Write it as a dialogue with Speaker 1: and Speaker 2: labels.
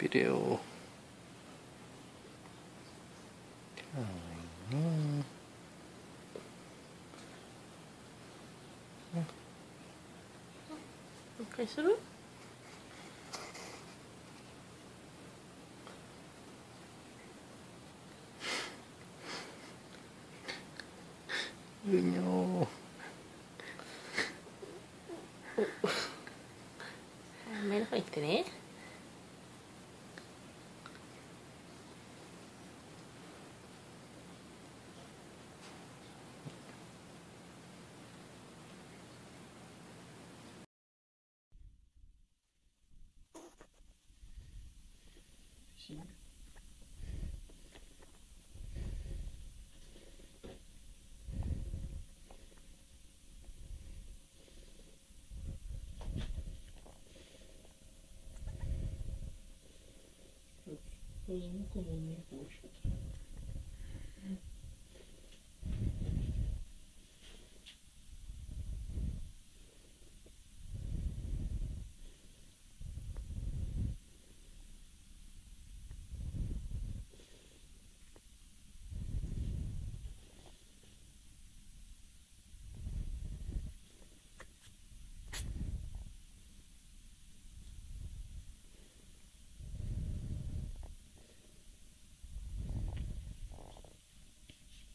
Speaker 1: ビデオ。かわいいね
Speaker 2: もう一回する
Speaker 1: うにょ
Speaker 2: 目の方行ってね
Speaker 3: мужчина. По звуку он не хочет.